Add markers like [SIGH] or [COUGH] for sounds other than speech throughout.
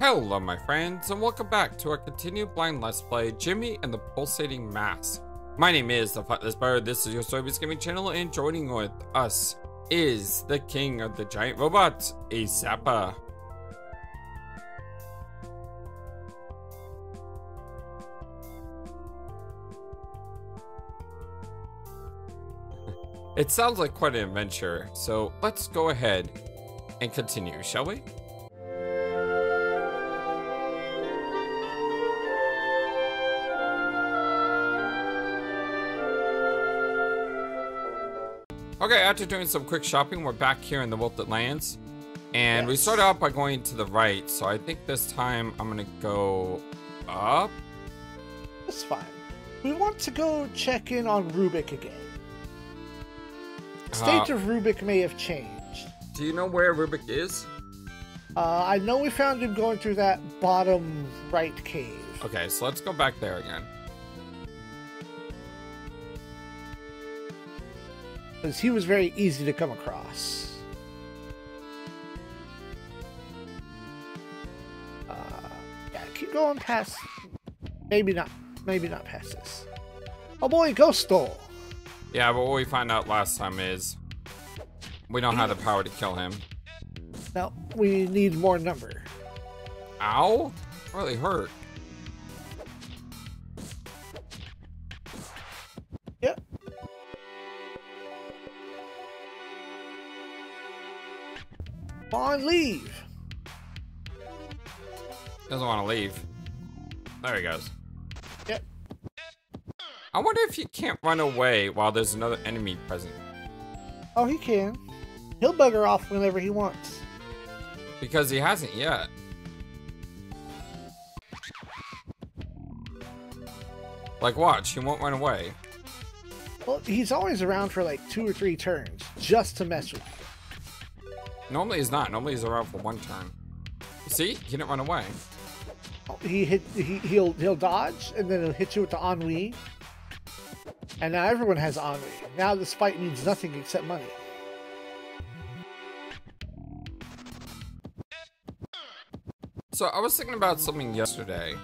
Hello my friends and welcome back to our continued blind let's play Jimmy and the Pulsating Mass. My name is The Flightless Bird, this is your Soybeans Gaming channel and joining with us is the king of the giant robots, Ace Zappa. [LAUGHS] It sounds like quite an adventure, so let's go ahead and continue, shall we? Okay, after doing some quick shopping, we're back here in the Wilted Lands. And yes. we started out by going to the right, so I think this time I'm gonna go up. That's fine. We want to go check in on Rubik again. State uh, of Rubik may have changed. Do you know where Rubik is? Uh, I know we found him going through that bottom right cave. Okay, so let's go back there again. Because he was very easy to come across. Uh, yeah, keep going past. Maybe not. Maybe not past this. Oh boy, Ghost Stole. Yeah, but what we found out last time is we don't have the power to kill him. No, we need more number. Ow! Really hurt. On, leave. Doesn't want to leave. There he goes. Yep. I wonder if he can't run away while there's another enemy present. Oh, he can. He'll bugger off whenever he wants. Because he hasn't yet. Like, watch, he won't run away. Well, he's always around for like two or three turns just to mess with you. Normally he's not. Normally he's around for one turn. See? He didn't run away. He hit. He, he'll he'll dodge, and then he'll hit you with the ennui. And now everyone has ennui. Now this fight means nothing except money. So I was thinking about something yesterday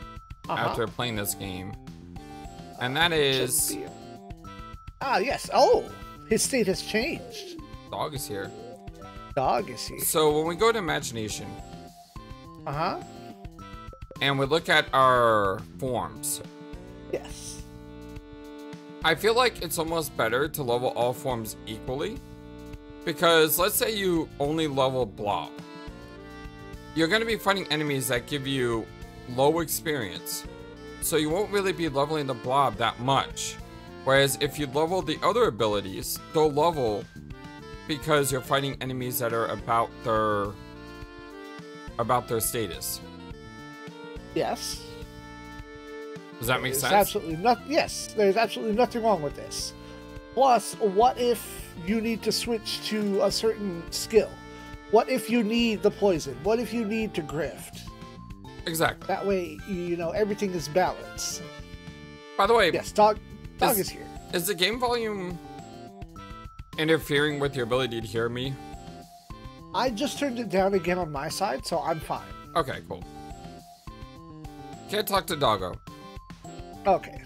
uh -huh. after playing this game, and that is. Ah yes. Oh, his state has changed. Dog is here dog is he? So when we go to imagination, uh huh, and we look at our forms, yes, I feel like it's almost better to level all forms equally, because let's say you only level blob, you're going to be fighting enemies that give you low experience, so you won't really be leveling the blob that much. Whereas if you level the other abilities, they'll level because you're fighting enemies that are about their about their status. Yes. Does that make there's sense? Absolutely not. Yes, there's absolutely nothing wrong with this. Plus, what if you need to switch to a certain skill? What if you need the poison? What if you need to grift? Exactly. That way, you know everything is balanced. By the way, yes, dog, dog is, is here. Is the game volume interfering with your ability to hear me? I just turned it down again on my side, so I'm fine. Okay, cool. Can't talk to Doggo. Okay.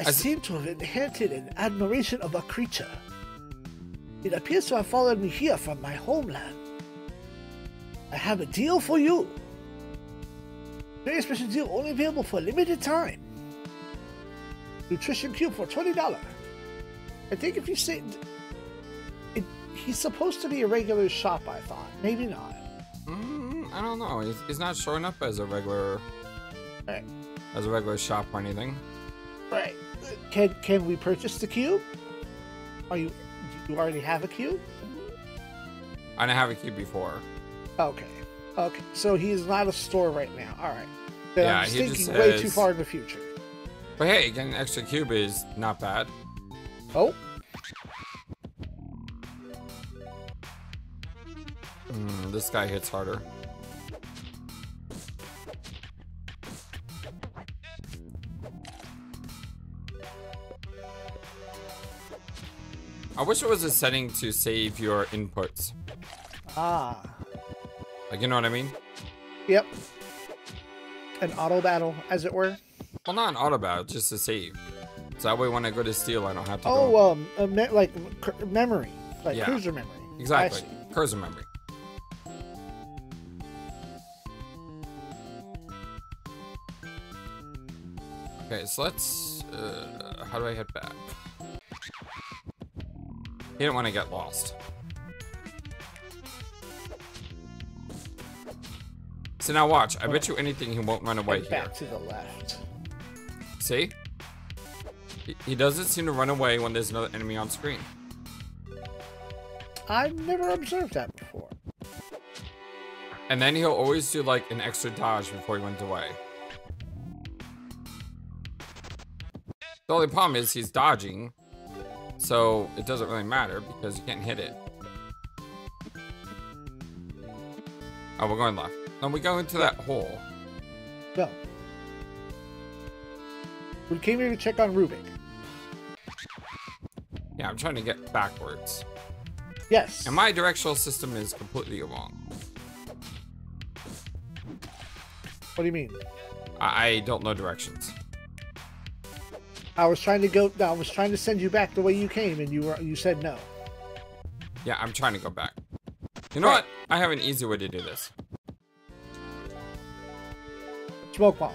I, I seem to have inherited an admiration of a creature. It appears to have followed me here from my homeland. I have a deal for you. Very special deal, only available for a limited time. Nutrition cube for $20. I think if you say he's supposed to be a regular shop, I thought. Maybe not. Mm, I don't know. He's, he's not showing up as a regular... Right. As a regular shop or anything. Right. Can can we purchase the cube? Are you... Do you already have a cube? I didn't have a cube before. Okay. Okay. So he's not a store right now. Alright. Then yeah, I'm thinking way too far in the future. But hey, getting an extra cube is not bad. Oh, Mm, this guy hits harder. I wish it was a setting to save your inputs. Ah. Like, you know what I mean? Yep. an auto battle, as it were? Well, not an auto battle, just to save. So that way, when I go to steal, I don't have to. Oh, go. um, like memory, like Yeah. cursor memory. exactly. Cursor memory. Okay, so let's. Uh, how do I head back? You don't want to get lost. So now watch. I bet you anything he won't run away here. back to the left. See? He- He doesn't seem to run away when there's another enemy on screen. I've never observed that before. And then he'll always do like an extra dodge before he runs away. The only problem is he's dodging, so it doesn't really matter because you can't hit it. Oh, we're going left. No, we go into that hole. No. We came here to check on Rubik. Yeah, I'm trying to get backwards. Yes. And my directional system is completely wrong. What do you mean? I, I don't know directions. I was trying to go. No, I was trying to send you back the way you came, and you were you said no. Yeah, I'm trying to go back. You know Right. what? I have an easy way to do this. Smoke bomb.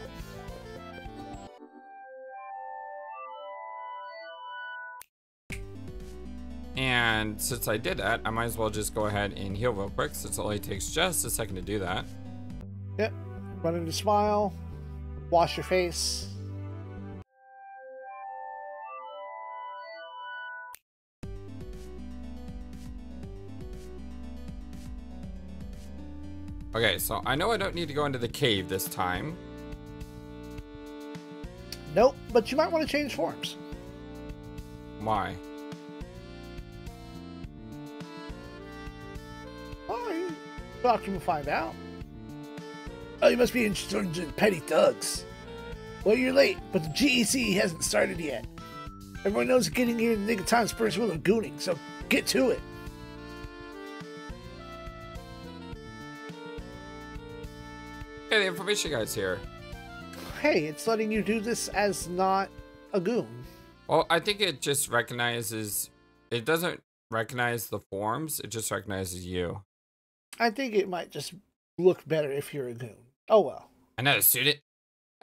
And since I did that, I might as well just go ahead and heal real quick since it only takes just a second to do that. Yep. Run into smile. Wash your face. Okay, so I know I don't need to go into the cave this time. Nope. But you might want to change forms. Why? Oh, you doctor will find out. Oh, you must be interested in petty thugs. Well, you're late, but the GEC hasn't started yet. Everyone knows getting here in the nick of time is first rule of gooning, so get to it. Hey, the information guy's here. Hey, it's letting you do this as not a goon. Well, I think it just recognizes. It doesn't recognize the forms, it just recognizes you. I think it might just look better if you're a goon. Oh well. Another student?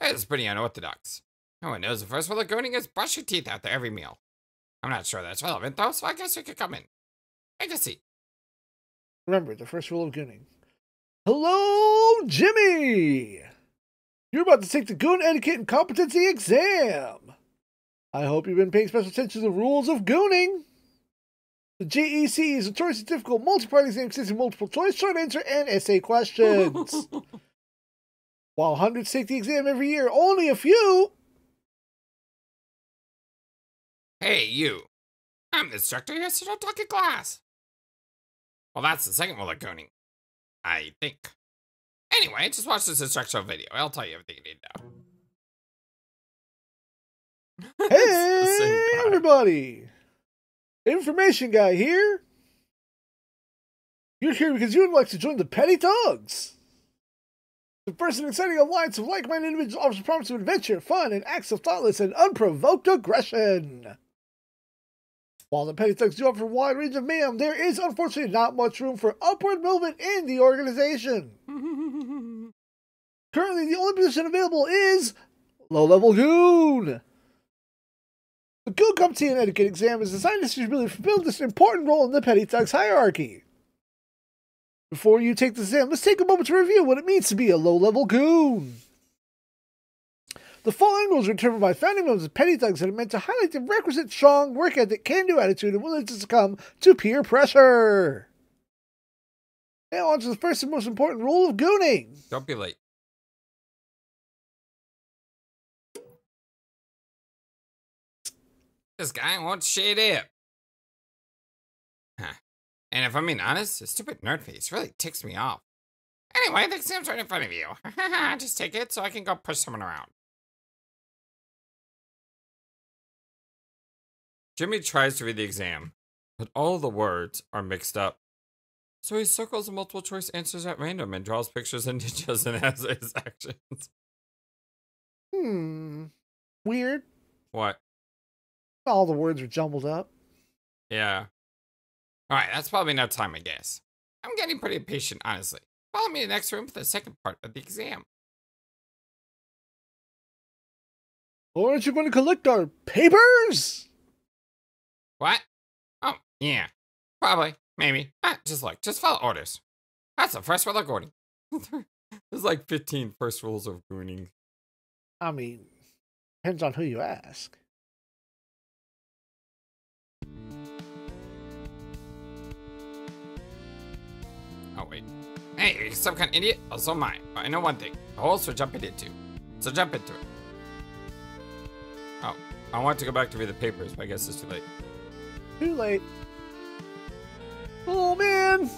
It's pretty unorthodox. No one knows the first rule of gooning is brush your teeth after every meal. I'm not sure that's relevant though, so I guess you could come in. Take a seat. Remember the first rule of gooning. Hello, Jimmy! You're about to take the Goon Etiquette and Competency exam. I hope you've been paying special attention to the rules of gooning. The GEC is a notoriously difficult multi-part exam consisting of multiple choice, short answer, and essay questions. [LAUGHS] While hundreds take the exam every year, only a few. Hey, you. I'm the instructor here, so don't talk in class. Well, that's the second rule of gooning. I think. Anyway, just watch this instructional video. I'll tell you everything you need to know. [LAUGHS] It's the same Hey, everybody! Information guy here. You're here because you would like to join the Petty Thugs. The first and exciting alliance of like-minded individuals offers a promise of adventure, fun, and acts of thoughtless and unprovoked aggression. While the Petty Thugs do offer a wide range of mayhem, there is unfortunately not much room for upward movement in the organization. [LAUGHS] Currently, the only position available is low-level goon. The Goon Competency and Etiquette exam is designed to really fulfill this important role in the Petty Thugs hierarchy. Before you take the exam, let's take a moment to review what it means to be a low-level goon. The following rules were determined by founding members of Petty Thugs that are meant to highlight the requisite strong work ethic, can-do attitude, and willingness to succumb to peer pressure. Now on to the first and most important rule of gooning. Don't be late. This guy won't shade up. Huh. And if I'm being honest, his stupid nerd face really ticks me off. Anyway, the exam's right in front of you. [LAUGHS] Just take it so I can go push someone around. Jimmy tries to read the exam, but all the words are mixed up. So he circles the multiple choice answers at random and draws pictures and [LAUGHS] ninjas and has his actions. Hmm. Weird. What? All the words are jumbled up. Yeah. All right, that's probably enough time, I guess. I'm getting pretty impatient, honestly. Follow me to the next room for the second part of the exam. Aren't you going to collect our papers? What? Oh, yeah. Probably. Maybe. Ah, just look. Just follow orders. That's the first rule of gooning. There's [LAUGHS] like 15 first rules of gooning. I mean, depends on who you ask. Oh, wait. Hey, you some kind of idiot? Oh, so am I. I know one thing. The holes for jumping into. So jump into it. Oh, I want to go back to read the papers, but I guess it's too late. Too late. Oh man,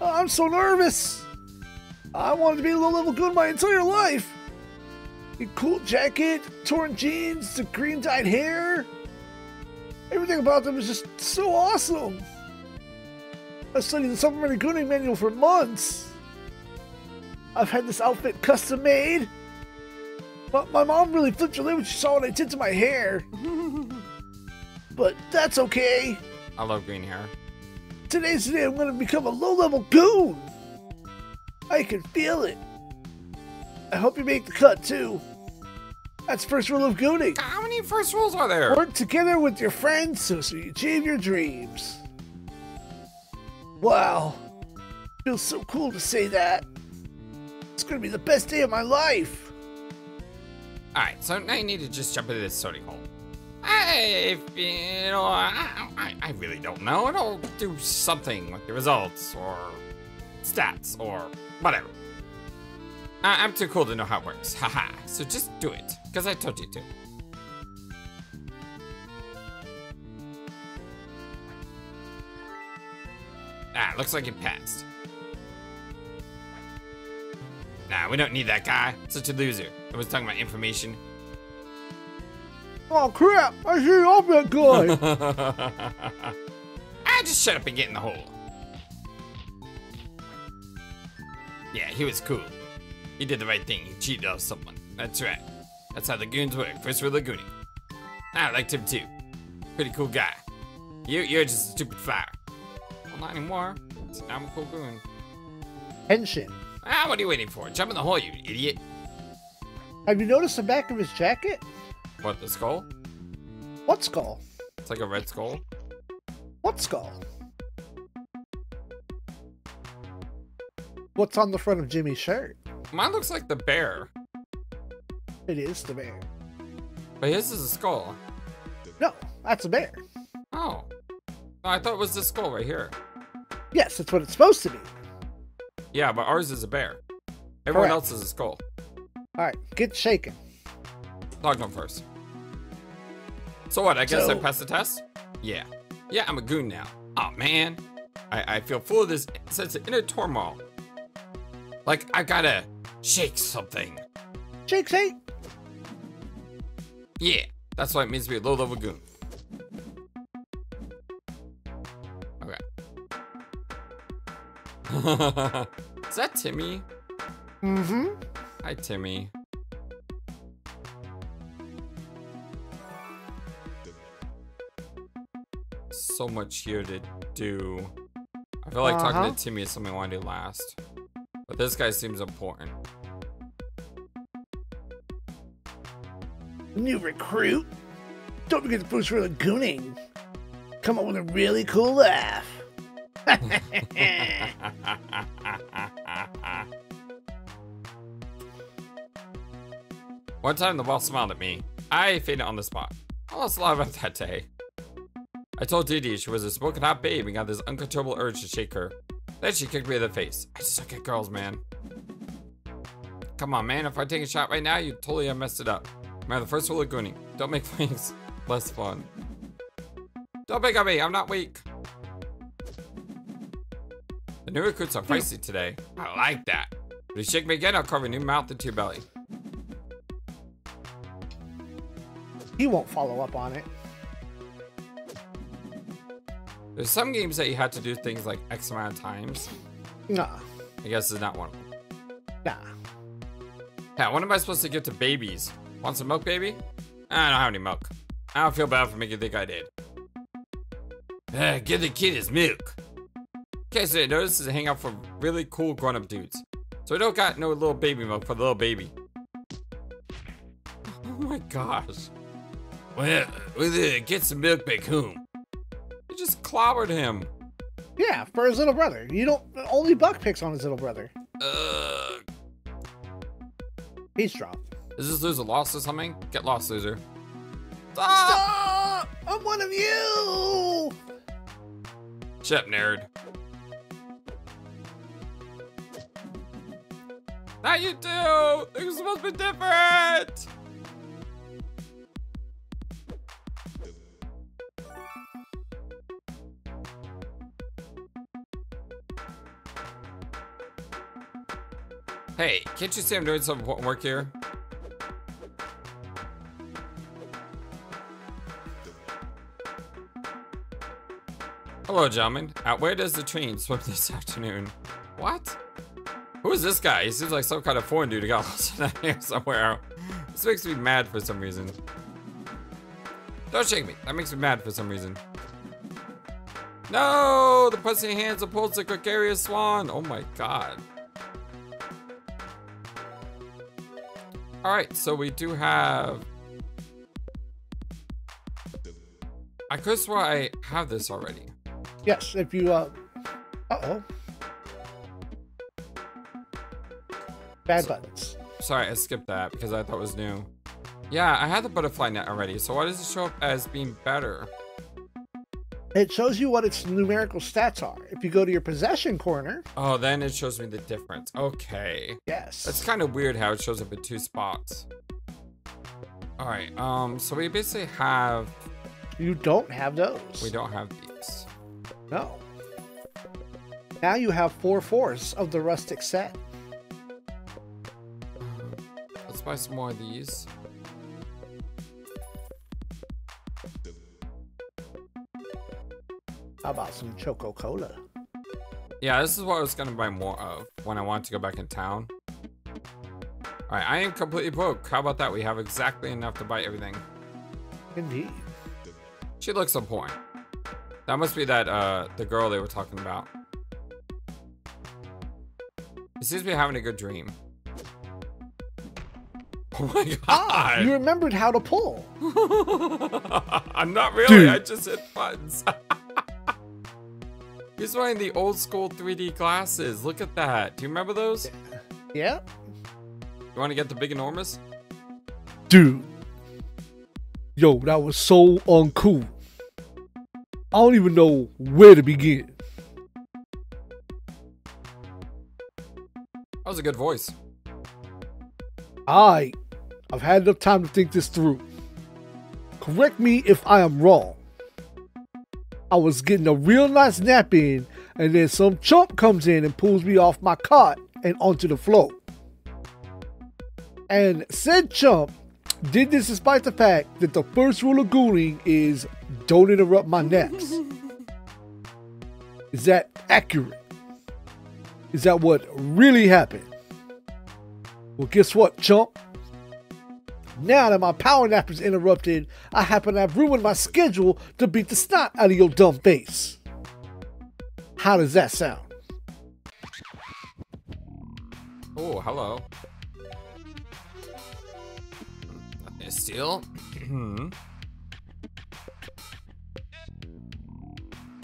I'm so nervous. I wanted to be a low level goon my entire life. A cool jacket, torn jeans, the green dyed hair. Everything about them is just so awesome. I studied the Supplementary Gooning Manual for months. I've had this outfit custom made. But my mom really flipped her lid when she saw what I did to my hair. [LAUGHS] but that's okay. I love green hair. Today's the day I'm gonna become a low-level goon. I can feel it. I hope you make the cut too. That's first rule of gooning. How many first rules are there? Work together with your friends so, so you achieve your dreams. Wow. Feels so cool to say that. It's gonna be the best day of my life. Alright, so now you need to just jump into this sorting hole. I, you know, I, I, really don't know. It'll do something with the results or stats or whatever. I, I'm too cool to know how it works. Haha. so just do it, because I told you to. Ah, looks like it passed. Nah, we don't need that guy. Such a loser. I was talking about information. Oh crap! I see off that guy. I just shut up and get in the hole. Yeah, he was cool. He did the right thing. He cheated off someone. That's right. That's how the goons work. First for Lagooning. I liked him too. Pretty cool guy. You, you're just a stupid fire. Well, not anymore. I'm a cool goon. Henshin. Ah, what are you waiting for? Jump in the hole, you idiot. Have you noticed the back of his jacket? What, the skull? What skull? It's like a red skull. What skull? What's on the front of Jimmy's shirt? Mine looks like the bear. It is the bear. But his is a skull. No, that's a bear. Oh. No, I thought it was this skull right here. Yes, that's what it's supposed to be. Yeah, but ours is a bear. Everyone Correct. else is a skull. Alright, get shaken. Dog no first. So what? I guess I passed the test? Yeah. Yeah, I'm a goon now. Oh man. I, I feel full of this sense of inner turmoil. Like I gotta shake something. Shake, shake. Yeah, that's what it means to be a low-level goon. Okay. [LAUGHS] Is that Timmy? Mm-hmm. Hi, Timmy. So much here to do. I feel like Uh-huh. talking to Timmy is something I want to do last. But this guy seems important. New recruit. Don't forget to boost for the gooning. Come up with a really cool laugh. [LAUGHS] One time the boss smiled at me. I fainted on the spot. I lost a lot of that day. I told Dee Dee she was a smoking hot babe and got this uncontrollable urge to shake her. Then she kicked me in the face. I suck at girls, man. Come on, man. If I take a shot right now, you totally have messed it up. Man, the first rule of gooning. Don't make [LAUGHS] things less fun. Don't pick on me. I'm not weak. The new recruits are feisty today. I like that. If you shake me again, I'll carve a new mouth into your belly. He won't follow up on it. There's some games that you had to do things like X amount of times. Nah, I guess it's not one of them. nah. Yeah, what am I supposed to give to babies? Want some milk, baby? I don't have any milk. I don't feel bad for making you think I did. Uh, give the kid his milk. Okay, so notice is a hangout for really cool grown-up dudes. So we don't got no little baby milk for the little baby. [LAUGHS] Oh my gosh. Well, uh, get some milk back home. Just clobbered him. Yeah, for his little brother. You don't only Buck picks on his little brother. Uh, He's strong. is this loser lost or something? Get lost, loser. Stop! Stop! I'm one of you! Shut up, nerd. Not you too! Are supposed to be different! Hey, can't you see I'm doing some work here? Hello, gentlemen. Uh, where does the train swim this [LAUGHS] afternoon? What? Who is this guy? He seems like some kind of foreign dude who got [LAUGHS] lost in here somewhere. This makes me mad for some reason. Don't shake me. That makes me mad for some reason. No! The pussy hands pulls the gregarious swan. Oh my god. Alright, so we do have... I could swear I have this already. Yes, if you, uh. Uh oh. Bad buttons. Sorry, I skipped that because I thought it was new. Yeah, I had the butterfly net already, so why does it show up as being better? It shows you what its numerical stats are. If you go to your possession corner, Oh, then it shows me the difference. Okay. yes. That's kind of weird how it shows up in two spots. Alright, um, so we basically have... you don't have those. We don't have these. No. Now you have four fourths of the rustic set. Let's buy some more of these. How about some Choco Cola? Yeah, this is what I was gonna buy more of when I want to go back in town. Alright, I am completely broke. How about that? We have exactly enough to buy everything. Indeed. She looks on point. That must be that, uh, the girl they were talking about. It seems to be having a good dream. Oh my god! Ah, you remembered how to pull. [LAUGHS] I'm not really, Dude. I just hit buttons. [LAUGHS] He's wearing the old school 3D glasses. Look at that. Do you remember those? Yeah. You want to get the big enormous? Dude. Yo, that was so uncool. I don't even know where to begin. That was a good voice. I, I've had enough time to think this through. Correct me if I am wrong. I was getting a real nice nap in, and then some chump comes in and pulls me off my cot and onto the floor. And said chump did this despite the fact that the first rule of gooning is don't interrupt my naps. is that accurate? Is that what really happened? Well, guess what, chump? Now that my power nap is interrupted, I happen to have ruined my schedule to beat the snot out of your dumb face. How does that sound? Oh, hello. Steal. Hmm.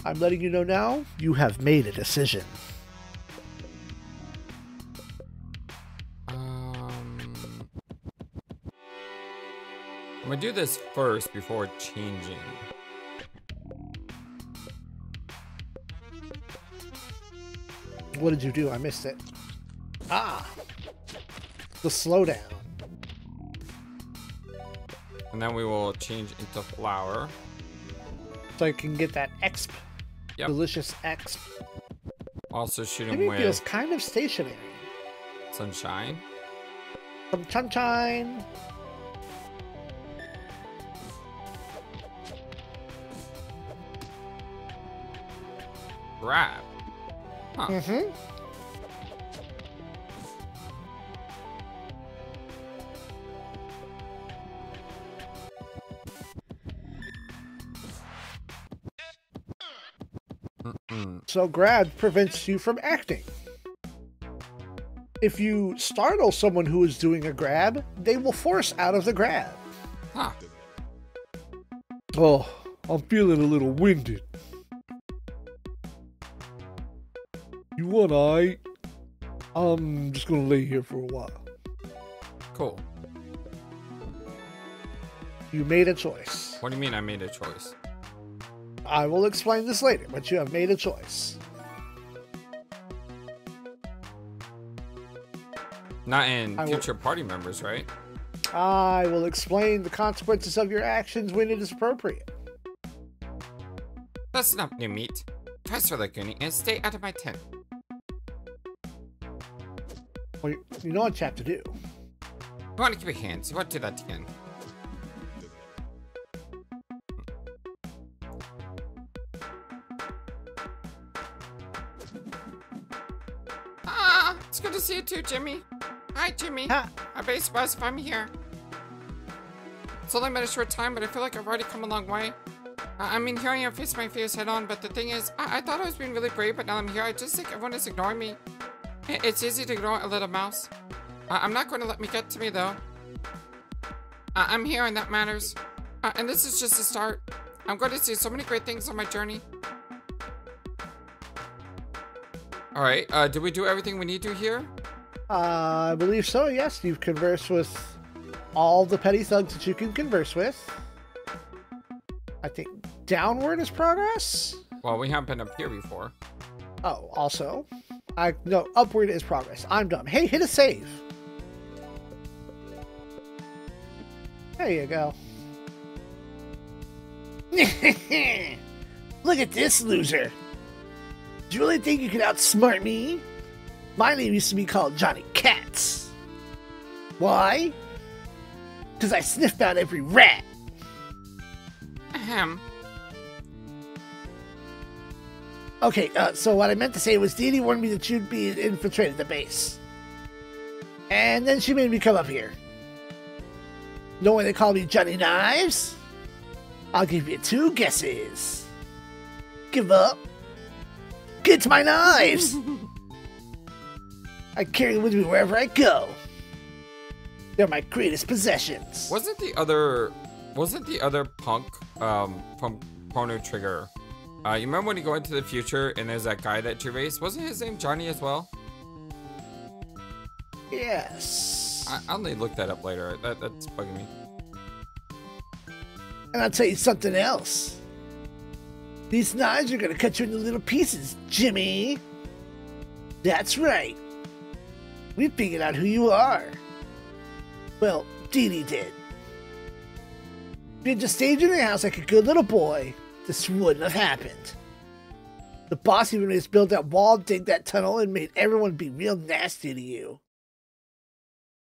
I'm letting you know now, you have made a decision. I'm gonna do this first before changing. What did you do? I missed it. Ah! The slowdown. And then we will change into flour. So I can get that exp. Yep. Delicious exp. Also shoot him it with feels kind of stationary. sunshine. Some sunshine. Huh. Mm-hmm. So grab prevents you from acting. If you startle someone who is doing a grab, they will force out of the grab. Huh. Oh, I'm feeling a little winded. You want I? I'm just gonna lay here for a while. Cool. You made a choice. What do you mean I made a choice? I will explain this later, but you have made a choice. Not in I will- future party members, right? I will explain the consequences of your actions when it is appropriate. That's not new meat. The goonie and stay out of my tent. Well, you- you know what you have to do. You want to keep your hands. You want to do that again. Ah, it's good to see you too, Jimmy. Hi, Jimmy. I'd be surprised if I'm here. It's only been a short time, but I feel like I've already come a long way. I I mean, here I am, face my fears head on, but the thing is, I, I thought I was being really brave, but now I'm here, I just think everyone is ignoring me. It's easy to ignore a little mouse. I- I'm not going to let me get to me, though. I- I'm here, and that matters. Uh, and this is just the start. I'm going to see so many great things on my journey. Alright, uh, did we do everything we need to here? Uh, I believe so, yes. You've conversed with all the petty thugs that you can converse with. I think downward is progress. Well, we haven't been up here before. Oh, also, I no upward is progress. I'm dumb. Hey, hit a save. There you go. [LAUGHS] Look at this loser. Do you really think you can outsmart me? My name used to be called Johnny Cats. Why? Because I sniffed out every rat. Ahem. Okay, uh, so what I meant to say was Dee Dee warned me that you'd be infiltrated the base. And then she made me come up here. Know why they call me Johnny Knives? I'll give you two guesses. Give up. Get my knives! [LAUGHS] I carry them with me wherever I go. They're my greatest possessions. Wasn't the other wasn't the other punk um from Chrono Trigger? Uh you remember when you go into the future and there's that guy that you race? Wasn't his name Johnny as well? Yes. I I'll need to look that up later. That that's bugging me. And I'll tell you something else. These knives are gonna cut you into little pieces, Jimmy. That's right. We figured out who you are. Well, Dee Dee did. You just stayed in your house like a good little boy, this wouldn't have happened. The boss even made us build that wall, dig that tunnel, and made everyone be real nasty to you.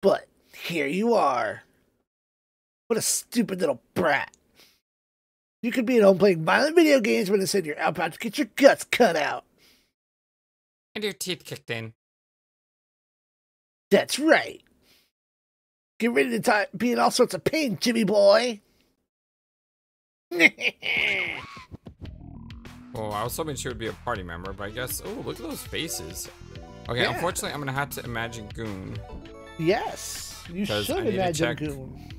But here you are. What a stupid little brat. You could be at home playing violent video games when instead you're out about to get your guts cut out. And your teeth kicked in. That's right. Get ready to be in all sorts of pain, Jimmy boy. [LAUGHS] Oh, I was hoping she would be a party member, but I guess oh look at those faces. Okay, Yeah. unfortunately I'm gonna have to imagine Goon. yes, you Because I should need to imagine check. Goon.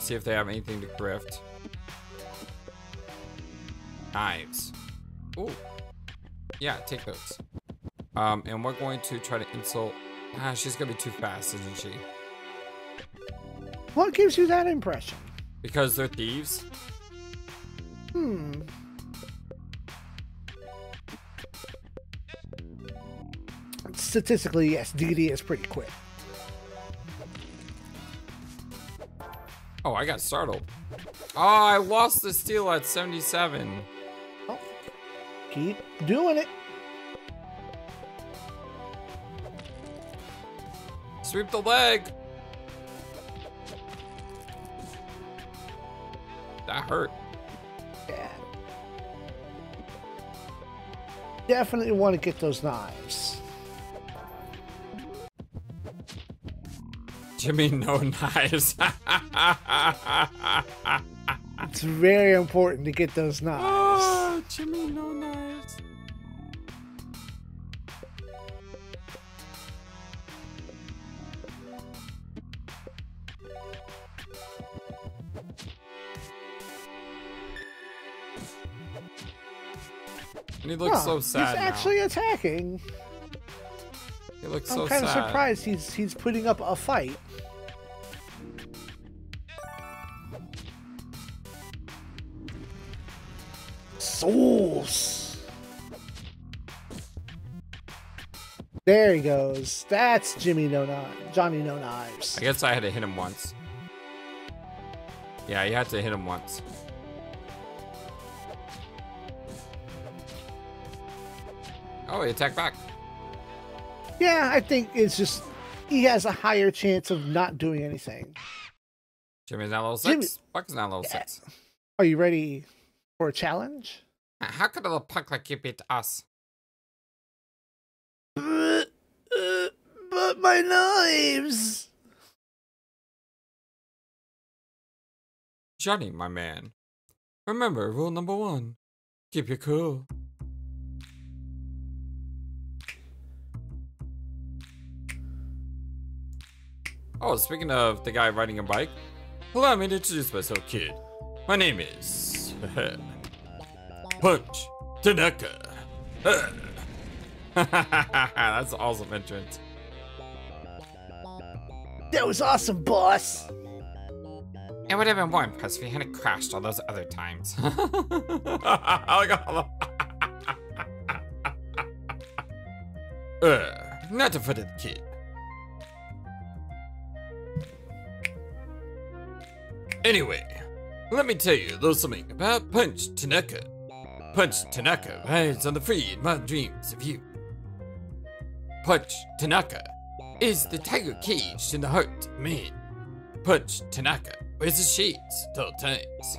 See if they have anything to grift. Knives. Ooh. Yeah, take those. Um, and we're going to try to insult. Ah, she's gonna be too fast, isn't she? What gives you that impression? Because they're thieves. Hmm. Statistically, yes, Dee Dee is pretty quick. Oh, I got startled. Oh, I lost the steal at 77. Oh, keep doing it. Sweep the leg. That hurt. Definitely want to get those knives. Jimmy, no knives. It's very important to get those [LAUGHS] knives. Oh. So sad. He's now. actually attacking. He looks I'm so kind of surprised he's he's putting up a fight. Souls. There he goes. That's Jimmy No Knives. Johnny No Knives. I guess I had to hit him once. Yeah, you had to hit him once. Oh, he attacked back. Yeah, I think it's just he has a higher chance of not doing anything. Jimmy's now level Jimmy- six. Buck's now level Yeah. six. Are you ready for a challenge? How could a little punk like you beat us? But, uh, but my knives. Johnny, my man. Remember rule number one. Keep your cool. Oh, speaking of the guy riding a bike, allow me to introduce myself, kid. My name is [LAUGHS] Punch Tanaka. [LAUGHS] That's an awesome entrance. That was awesome, boss. It would have been more impressive if he hadn't crashed all those other times. I like all the- uh, not to foot of the kid. Anyway, let me tell you a little something about Punch Tanaka. Punch Tanaka rides on the free and my dreams of you. Punch Tanaka is the tiger caged in the heart of man. Punch Tanaka wears his shades at all times,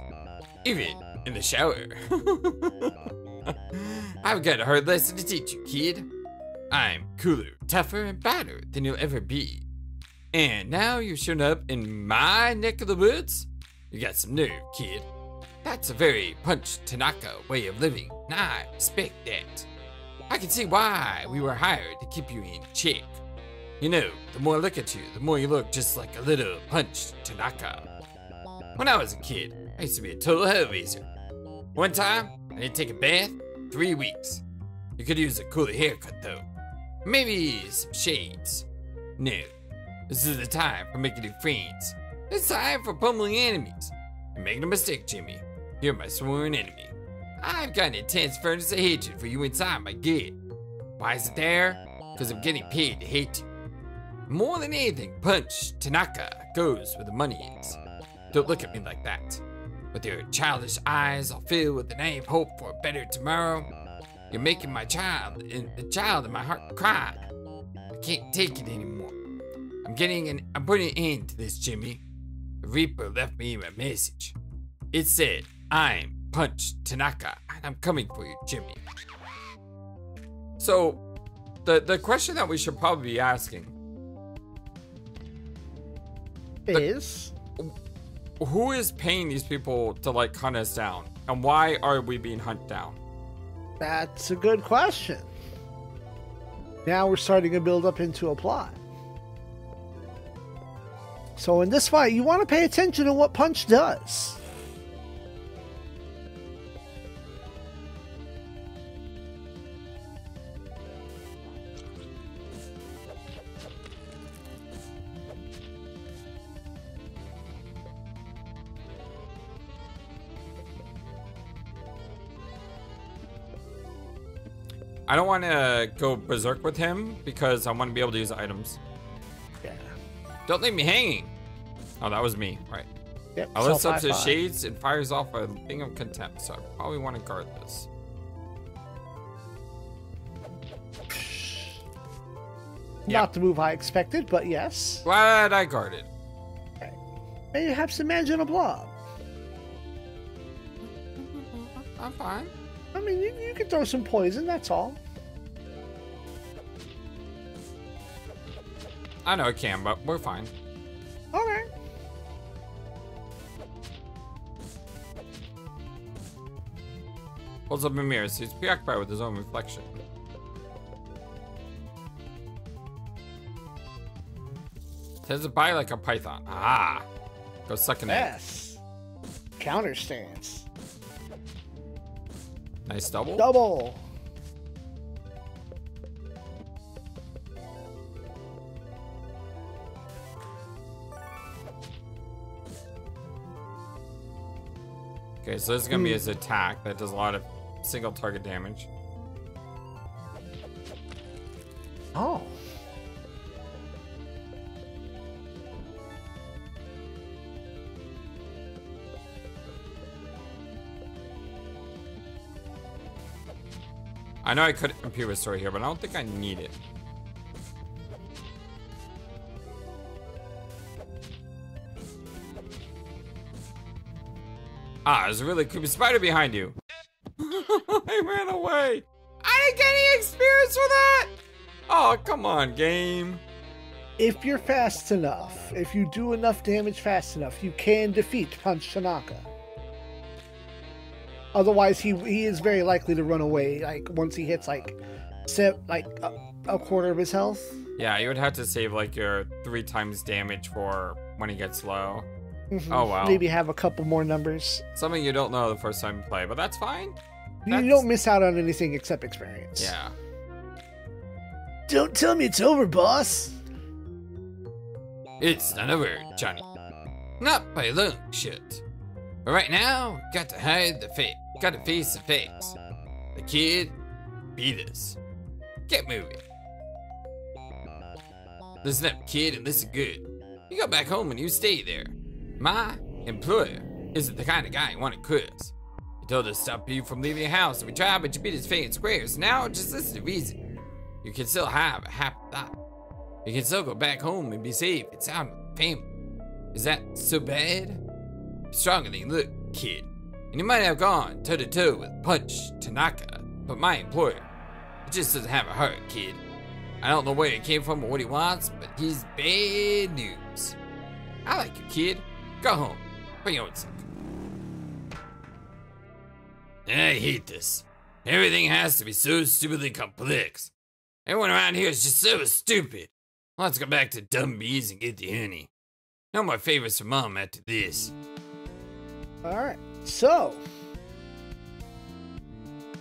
even in the shower. [LAUGHS] I've got a hard lesson to teach you, kid. I'm cooler, tougher, and badder than you'll ever be. And now you've shown up in my neck of the woods? You got some nerve, kid. That's a very Punch Tanaka way of living, and I respect that. I can see why we were hired to keep you in check. You know, the more I look at you, the more you look just like a little Punch Tanaka. When I was a kid, I used to be a total hellraiser. One time, I didn't take a bath three weeks. You could use a cooler haircut though. Maybe some shades. No, this is the time for making new friends. It's time for pummeling enemies. You're making a mistake, Jimmy. You're my sworn enemy. I've got an intense furnace of hatred for you inside my gut. Why is it there? Because I'm getting paid to hate you. More than anything, Punch Tanaka goes where the money is. Don't look at me like that. With your childish eyes all filled with the naive hope for a better tomorrow, you're making my child, and the child in my heart, cry. I can't take it anymore. I'm getting an, I'm putting an end to this, Jimmy. The Reaper left me a message. It said, I'm Punch Tanaka, and I'm coming for you, Jimmy. So, the the question that we should probably be asking Is who is paying these people to like hunt us down and why are we being hunted down that's a good question. Now we're starting to build up into a plot. So in this fight, you want to pay attention to what Punch does. i don't want to go berserk with him because i want to be able to use items. Don't leave me hanging oh that was me right Yep. i lifts up his shades and fires off a thing of contempt so i probably want to guard this Yeah. Not the move I expected, but yes. glad i guarded Maybe have some magic a blob. i'm fine I mean, you, you can throw some poison, that's all. I know i can but we're fine Okay. holds up a mirror so he's preoccupied with his own reflection Tends to bite like a python. Ah! Go suck an egg. Yes. Counter stance. Nice double. Double. Okay, so this is gonna be his attack that does a lot of single target damage. Oh. I know I could compute with story here, but I don't think I need it. Ah, there's a really creepy spider behind you. [LAUGHS] I ran away. I didn't get any experience for that. Oh, come on, game. If you're fast enough, if you do enough damage fast enough, you can defeat Punch Tanaka. Otherwise, he he is very likely to run away. Like once he hits like, set like a, a quarter of his health. Yeah, you would have to save like your three times damage for when he gets low. Mhm. Oh, wow. Maybe have a couple more numbers. Something you don't know the first time you play, but that's fine. You don't miss out on anything except experience. Yeah. Don't tell me it's over, boss. It's not over, Johnny. Not by a long shot. But right now, got to hide the fake. Got to face the facts. The kid beat us. Get moving. Listen up, kid, and listen good. You go back home and you stay there. My employer isn't the kind of guy you want to curse. He told us to stop you from leaving the house, and we tried, but you beat his face in squares. Now, just listen to reason. You can still have a happy thought. You can still go back home and be safe and sound with family. Is that so bad? Stronger than you look, kid. And you might have gone toe to toe with Punch Tanaka, but my employer, he just doesn't have a heart, kid. I don't know where he came from or what he wants, but he's bad news. I like you, kid. Go home. For your own sake. I hate this. Everything has to be so stupidly complex. Everyone around here is just so stupid. Let's go back to dumb bees and get the honey. No more favors from mom after this. All right. So,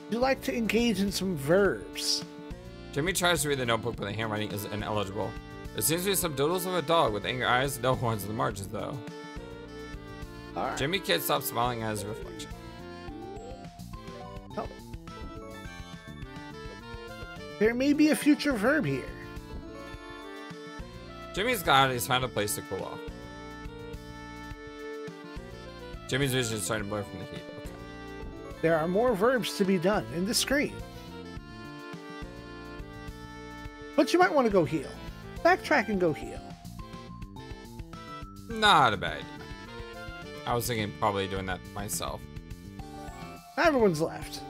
Would you like to engage in some verbs. Jimmy tries to read the notebook, but the handwriting is ineligible. There seems to be some doodles of a dog with angry eyes and no horns in the margins, though. Right. Jimmy can't stop smiling at his reflection. Oh. There may be a future verb here. Jimmy's glad he's found a place to cool off. Jimmy's vision is starting to blur from the heat. Okay. There are more verbs to be done in the screen. But you might want to go heal. Backtrack and go heal. Not a bad idea. I was thinking probably doing that myself. Everyone's left.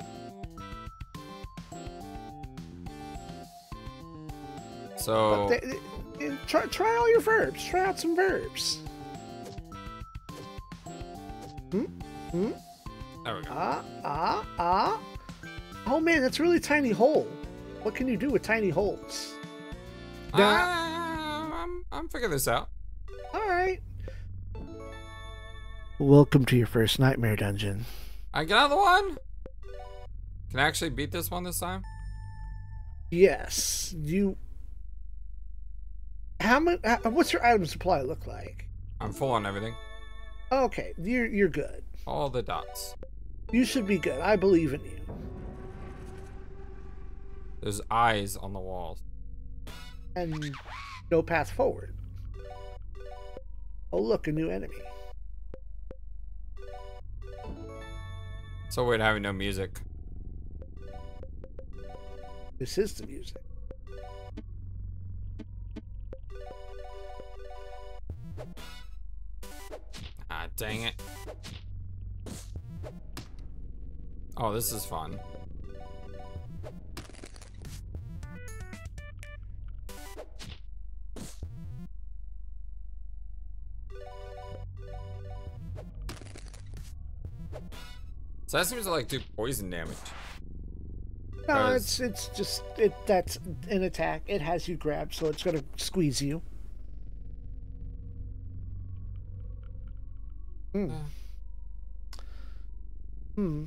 So they- they- try, try all your verbs. Try out some verbs. Hmm? there we go. Ah, ah, ah. Oh man, that's a really tiny hole. What can you do with tiny holes? Now- Ah, I'm, I'm figuring this out. Welcome to your first nightmare dungeon. I get another one. Can I actually beat this one this time? Yes, you. How much? Uh, what's your item supply look like? I'm full on everything. Okay, you're you're good. All the dots. You should be good. I believe in you. There's eyes on the walls. And no path forward. Oh look, a new enemy. So weird having no music. This is the music. Ah, dang it. Oh, this is fun. So that seems to like do poison damage. No, it's it's just it. That's an attack. It has you grabbed, so it's gonna squeeze you. Hmm. Uh. Hmm.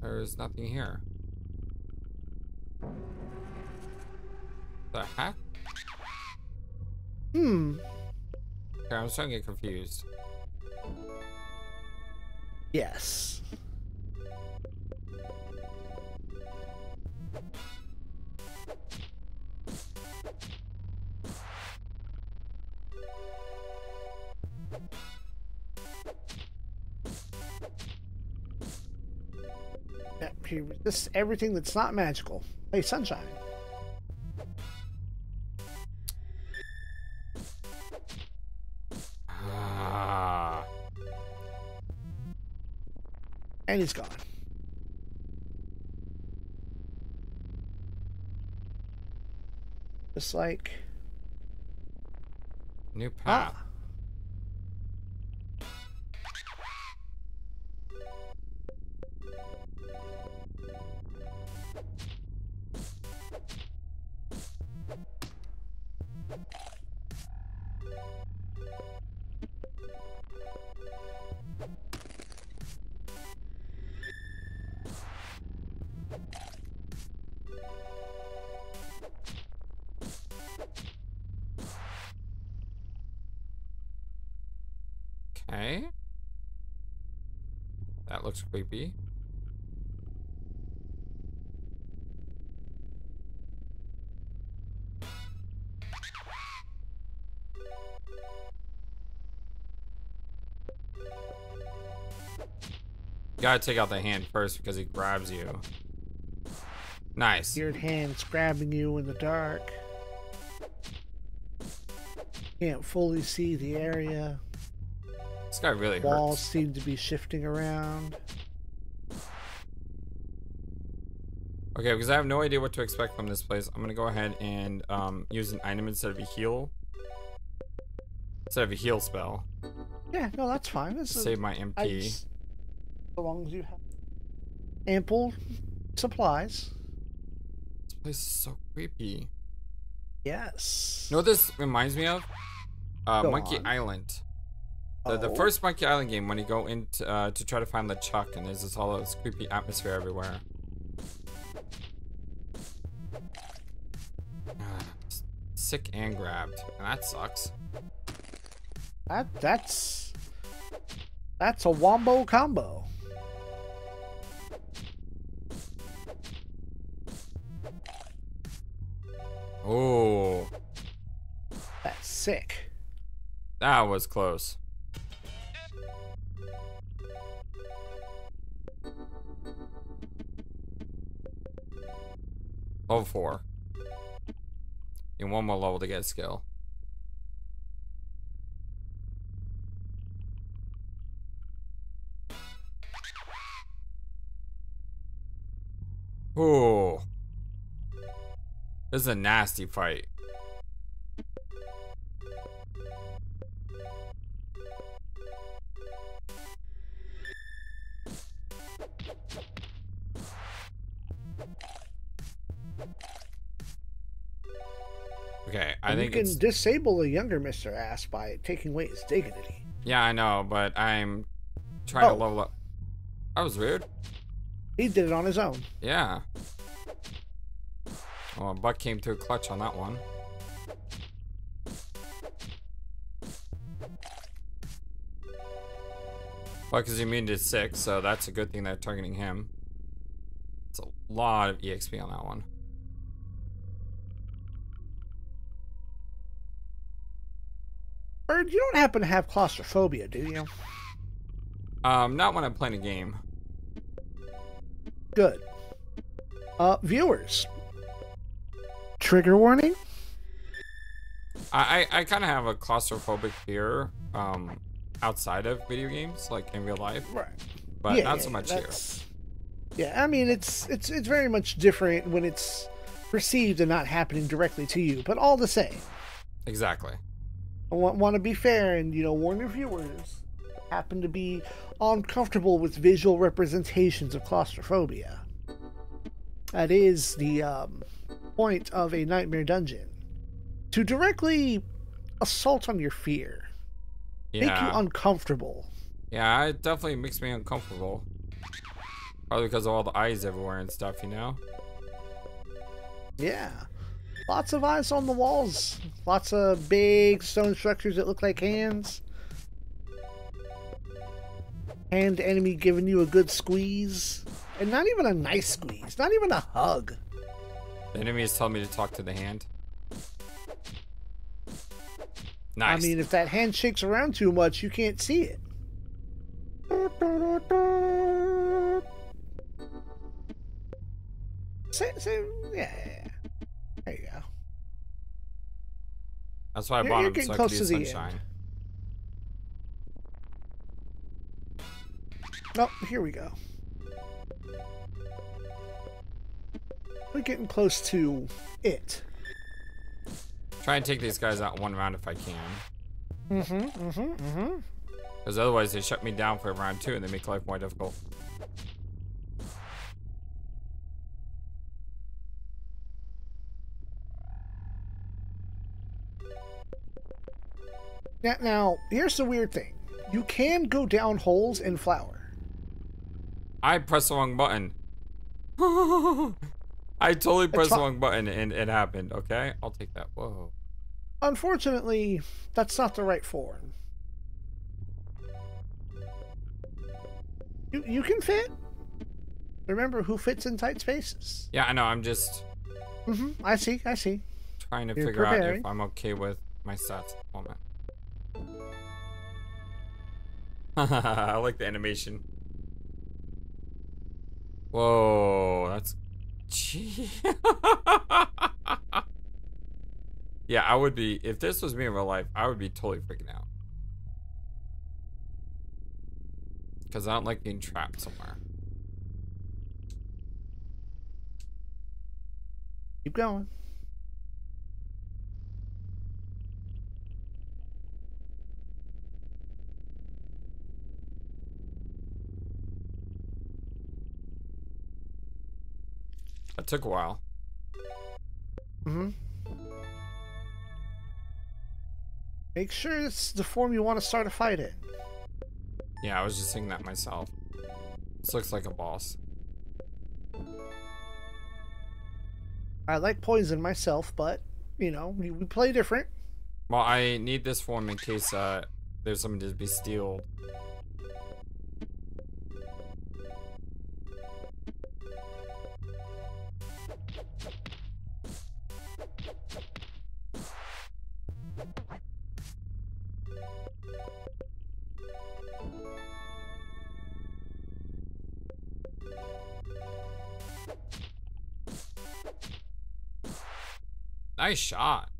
There's nothing here. The heck? Hmm. Okay, I'm starting to get confused. Yes. Yeah, he resists everything that's not magical. Hey, sunshine. Ah. And he's gone. Just like New path. ah, creepy. You gotta take out the hand first because he grabs you. Nice. weird hands grabbing you in the dark. Can't fully see the area. This guy really Walls hurts. seem to be shifting around. Okay, because I have no idea what to expect from this place, I'm gonna go ahead and um, use an item instead of a heal. Instead of a heal spell. Yeah, no, that's fine. This is, Save my MP. just- so long as you have ample supplies. This place is so creepy. Yes. You know what this reminds me of? Uh, Go Monkey on. Island. The, the Oh. first Monkey Island game when you go in to, uh, to try to find LeChuck and there's this all this creepy atmosphere everywhere. Sick and grabbed. And that sucks. That that's that's a wombo combo. Oh, That's sick. that was close. Level 4. In one more level to get skill. Ooh. This is a nasty fight. Okay, I And think you can it's disable the younger Mr. Ass by taking away his dignity. yeah, I know, but I'm trying Oh. to level up. That was weird. He did it on his own. Yeah. Well, Buck came through clutch on that one. Buck is immune to six, so that's a good thing they're targeting him. It's a lot of EXP on that one. Bird, you don't happen to have claustrophobia, do you? Um, not when I'm playing a game. Good. Uh, viewers. Trigger warning? I, I, I kind of have a claustrophobic fear, um, outside of video games, like in real life, Right. but Yeah, not yeah, so much here. Yeah, I mean it's it's it's very much different when it's perceived and not happening directly to you, but all the same. Exactly. I want, want to be fair and you know warn your viewers. Happen to be uncomfortable with visual representations of claustrophobia. That is the um, point of a nightmare dungeon. To directly assault on your fear, make you uncomfortable. Yeah, it definitely makes me uncomfortable. Probably because of all the eyes everywhere and stuff, you know? Yeah. Lots of eyes on the walls. Lots of big stone structures that look like hands. hand enemy giving you a good squeeze. And not even a nice squeeze, not even a hug. The enemy is telling me to talk to the hand. Nice. I mean, if that hand shakes around too much, you can't see it. Say, say, yeah. There you go. That's why I You're- bought you're him getting so I close could to the sunshine. Oh, here we go. We're getting close to it. Try and take these guys out one round if I can. Mm-hmm, mm-hmm, mm-hmm. Because otherwise they shut me down for round two and they make life more difficult. Now, now, here's the weird thing. You can go down holes in flour. I pressed the wrong button. [LAUGHS] I totally pressed the wrong button and it happened, okay? I'll take that. Whoa. Unfortunately, that's not the right form. You, you can fit. Remember who fits in tight spaces. Yeah, I know. I'm just Mm-hmm. I see, I see. trying to You're figure out if I'm okay with my stats. Hold [LAUGHS] I like the animation. Whoa, that's. [LAUGHS] Yeah, I would be. If this was me in real life, I would be totally freaking out. Because I don't like being trapped somewhere. Keep going. Took a while. Mm-hmm. Make sure it's the form you want to start a fight in. Yeah, I was just thinking that myself. This looks like a boss. I like poison myself, but you know we, we play different. Well, I need this form in case uh, there's something to be stealed. Nice shot.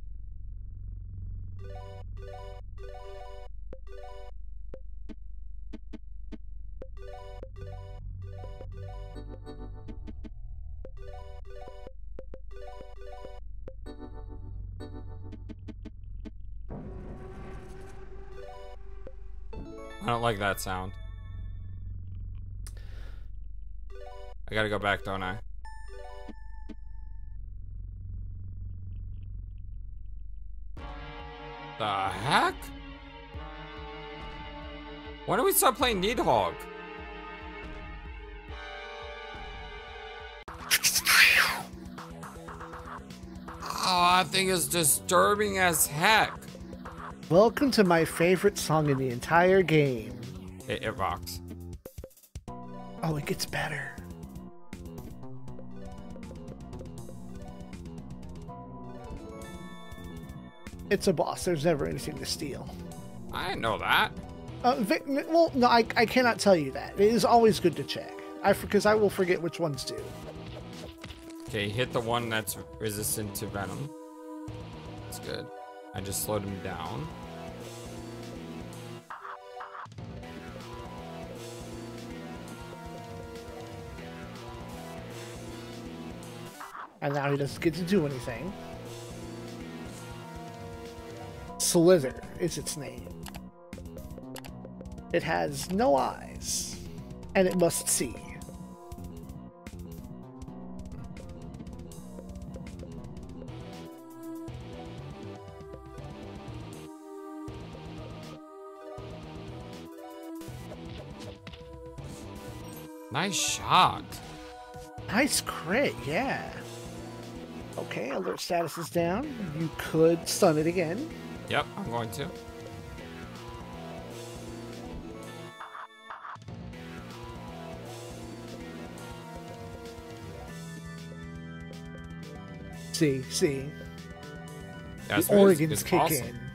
I don't like that sound. I gotta go back, don't I? The heck? Why don't we start playing Needhog? Oh, that thing is disturbing as heck. Welcome to my favorite song in the entire game. It, it rocks. Oh, it gets better. It's a boss. There's never anything to steal. I know that. Uh, Vic, well, no, I, I cannot tell you that. It is always good to check. I because I will forget which ones do. Okay, hit the one that's resistant to venom. That's good. I just slowed him down. And now he doesn't get to do anything. Slither is its name. It has no eyes, and it must see. Nice shot. Nice crit, yeah. Okay, alert status is down. You could stun it again. Yep, I'm going to. See, see. That's the Oregon's kicking. awesome.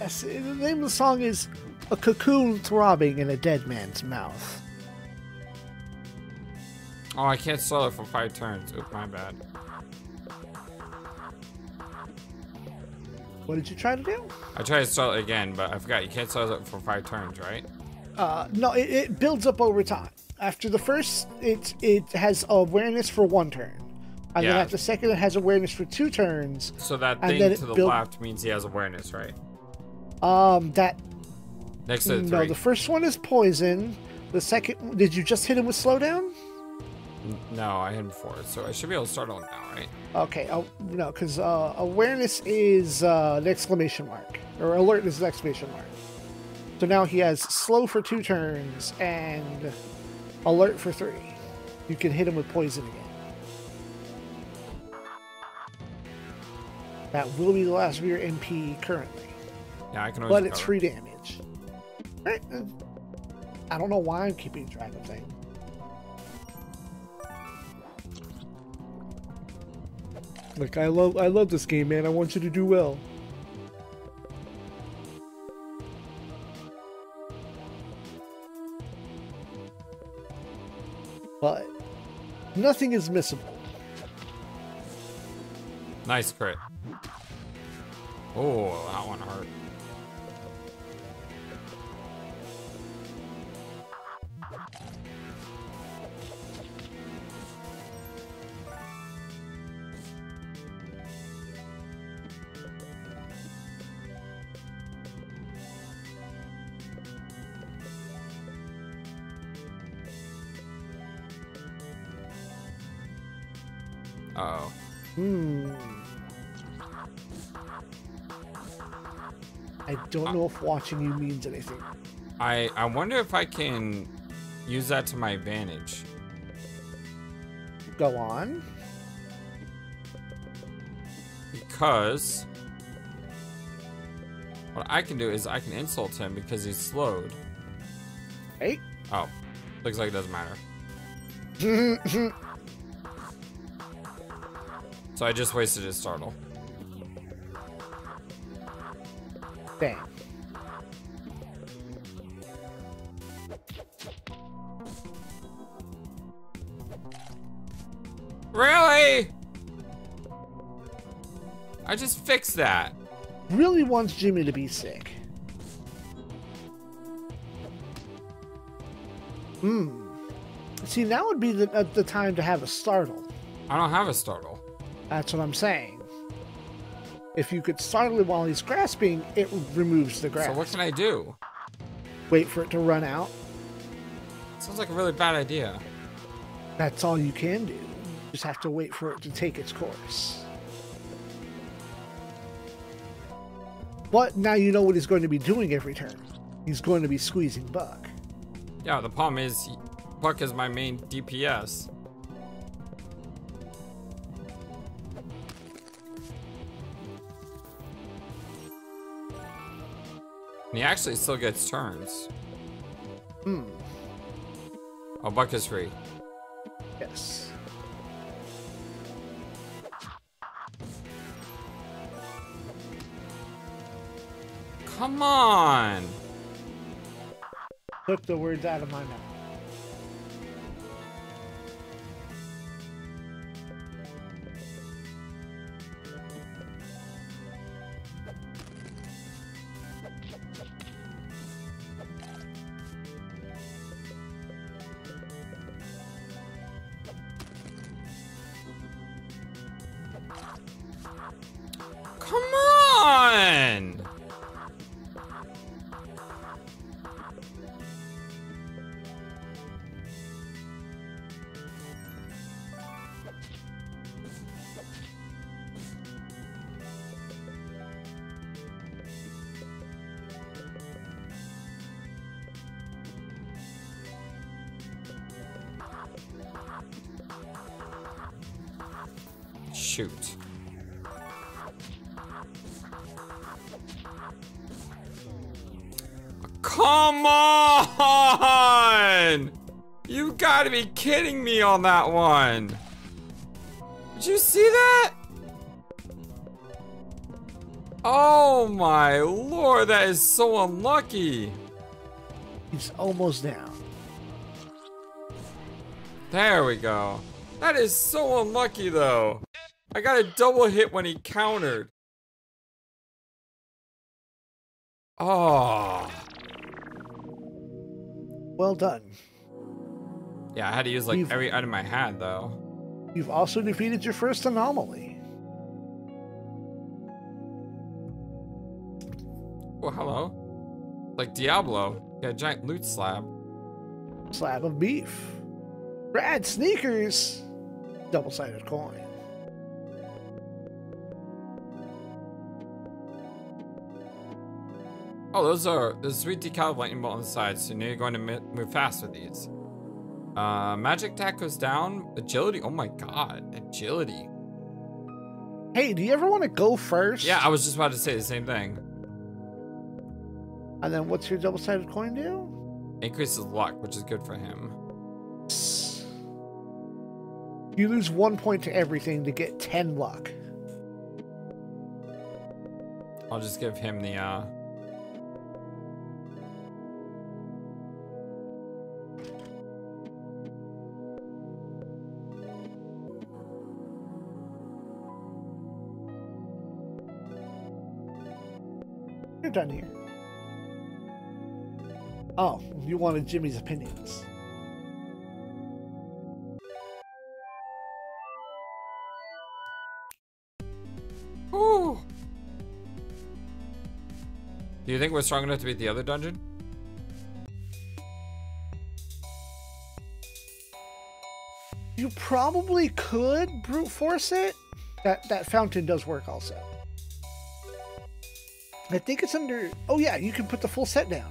Yes, the name of the song is "A Cocoon Throbbing in a Dead Man's Mouth." Oh, I can't sell it for five turns. Oop, my bad. What did you try to do? I tried to sell it again, but I forgot you can't sell it for five turns, right? Uh, no, it, it builds up over time. After the first, it it has awareness for one turn, and then after the second, it has awareness for two turns. So that thing to the build- left means he has awareness, right? Um, that Next to the no, three. the first one is poison. The second, did you just hit him with slowdown? No, I hit him before, so I should be able to start on now, right? Okay, oh, no, because uh, awareness is uh, an exclamation mark, or alert is an exclamation mark. So now he has slow for two turns and alert for three. You can hit him with poison again. That will be the last of your MP currently, Yeah, I can but it's free damage. I don't know why I'm keeping track of things. Like I love, I love this game, man. I want you to do well. But nothing is missable. Nice crit. Oh, that one hurt. Uh-oh. Hmm. I don't know if watching you means anything. I I wonder if I can use that to my advantage. Go on. Because what I can do is I can insult him because he's slowed. Hey. Oh, looks like it doesn't matter. [LAUGHS] So I just wasted his startle. Bang. Really? I just fixed that. Really wants Jimmy to be sick. Hmm. See, now would be the, uh, the time to have a startle. I don't have a startle. That's what I'm saying. If you could startle him while he's grasping, it removes the grasp. So what can I do? Wait for it to run out. Sounds like a really bad idea. That's all you can do. You just have to wait for it to take its course. But now you know what he's going to be doing every turn. He's going to be squeezing Buck. Yeah, the problem is Buck is my main DPS. And he actually still gets turns. Hmm. Oh, Buck is free. Yes. Come on! Took the words out of my mouth. On that one. Did you see that? Oh my lord, that is so unlucky. He's almost down. There we go. That is so unlucky though. I got a double hit when he countered. Oh. Well done. Yeah, I had to use like You've, every item I had though. You've also defeated your first anomaly. Oh, hello. Like Diablo. Yeah, giant loot slab. Slab of beef. Rad sneakers. Double-sided coin. Oh, those are the sweet decal lightning bolt on the side, so now you're going to move fast with these. Uh, magic attack goes down. Agility. Oh my god, agility. Hey, do you ever want to go first? Yeah, I was just about to say the same thing. And then what's your double-sided coin do? Increases luck, which is good for him. You lose one point to everything to get 10 luck. I'll just give him the, uh... You're done here. Oh, you wanted Jimmy's opinions. Ooh. Do you think we're strong enough to beat the other dungeon? You probably could brute force it. That that fountain does work also. I think it's under. Oh yeah, you can put the full set down.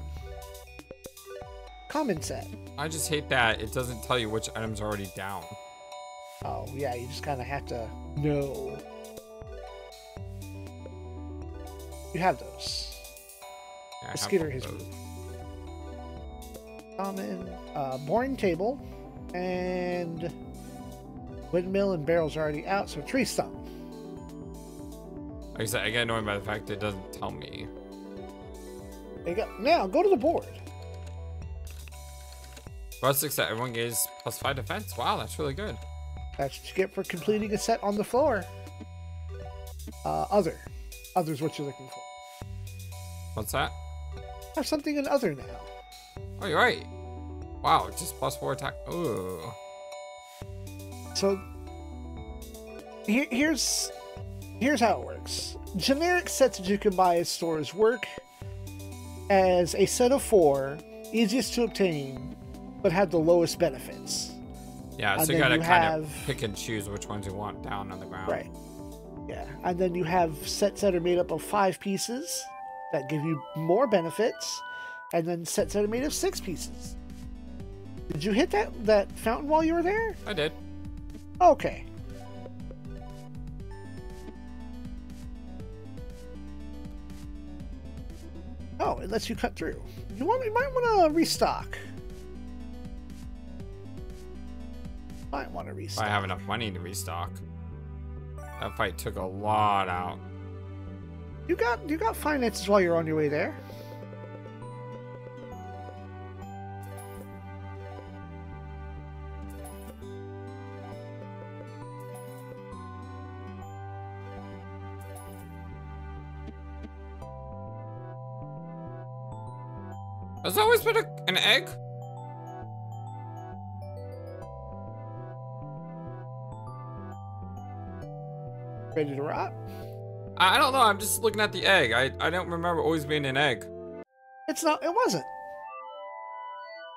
Common set. I just hate that it doesn't tell you which items are already down. Oh yeah, you just kind of have to know. You have those. Yeah, Skitter his move. Common, uh, boring table, and windmill and barrels are already out, so tree stump. Like I said, I get annoyed by the fact that it doesn't tell me. You. Now, go to the board. Plus six that everyone gains plus five defense. Wow, that's really good. That's what you get for completing a set on the floor. Uh, other. Other's what you're looking for. What's that? have something in other now. Oh, you're right. Wow, just plus four attack. Ooh. So here, here's here's how it works. Generic sets that you can buy at stores work as a set of four, easiest to obtain, but have the lowest benefits. Yeah, so and you gotta you kind have, of pick and choose which ones you want down on the ground. Right. Yeah, and then you have sets that are made up of five pieces that give you more benefits, and then sets that are made of six pieces. Did you hit that that fountain while you were there? I did. Okay. Oh, it lets you cut through. You want you might want to restock. Might want to restock. I have enough money to restock. That fight took a lot out. You got you got finances while you're on your way there. Has always been a, an egg? Ready to rot? I don't know. I'm just looking at the egg. I, I don't remember always being an egg. It's not. It wasn't.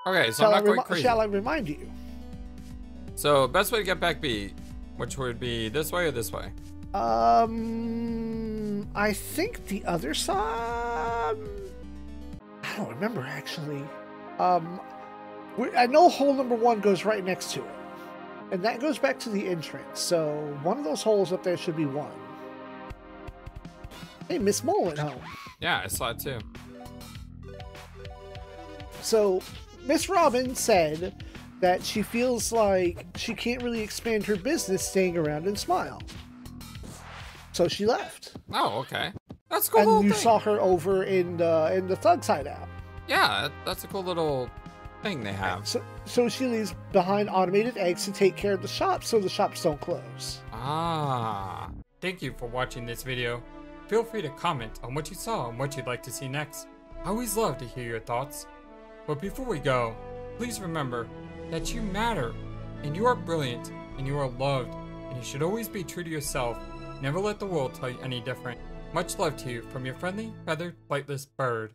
Okay, so shall I'm not quite crazy. Shall I remind you? So, best way to get back B, which would be this way or this way? Um, I think the other side. I don't remember actually. Um, I know hole number one goes right next to it. And that goes back to the entrance. So one of those holes up there should be one. Hey, Miss Mole at home. Yeah, I saw it too. So Miss Robin said that she feels like she can't really expand her business staying around and smile. So she left. Oh, okay. That's cool. And you thing. saw her over in the in the Thug Hideout. Yeah, that's a cool little thing they have. So, so she leaves behind automated eggs to take care of the shops so the shops don't close. Ah. Thank you for watching this video. Feel free to comment on what you saw and what you'd like to see next. I always love to hear your thoughts. But before we go, please remember that you matter, and you are brilliant, and you are loved, and you should always be true to yourself. Never let the world tell you any different. Much love to you from your friendly, feathered, flightless bird.